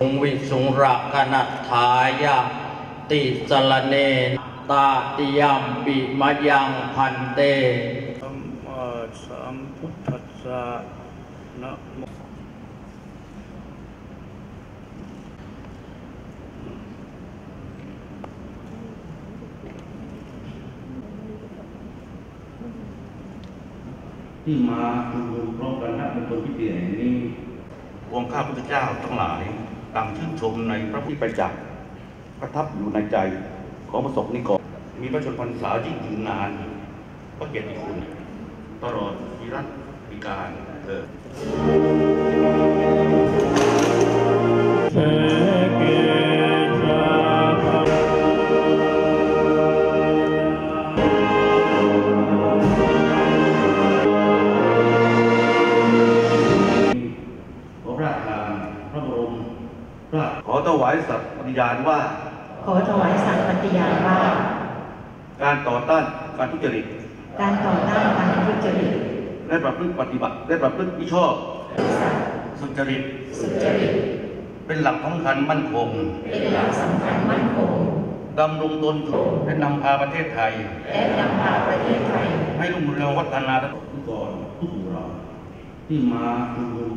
องค์วิสุงรักนัตถายะติสลเนตาติยัมปิมะยังพันเตสัมมาสัมพุทธัสสะนะโมที่มาชุมนุมพร้อมกันณมณฑลพิธีแห่งนี้พวงข้าพุทธเจ้าทั้งหลาย ต่างชื่นชมในพระพุทธประจักษ์ประทับอยู่ในใจของประสบนิกรมีพระชนพรรษายิ่งยืนนานพระเกียรติคุณตลอดวิรัติการเถิดขอพระราชทานพระบรมราช ขอถวายสัตย์ปฏิญาณว่า ขอถวายสัตย์ปฏิญาณว่า การต่อต้านการทุจริต การต่อต้านการทุจริต และประพฤติปฏิบัติและประพฤติมิชอบสัตย์สุจริต สุจริต เป็นหลักสำคัญมั่นคง เป็นหลักสำคัญมั่นคงดำรงตนและนำพาประเทศไทย และนำพาประเทศไทย ให้รุ่งเรืองวัฒนาทุกคนทุกเราที่มาชุมนุม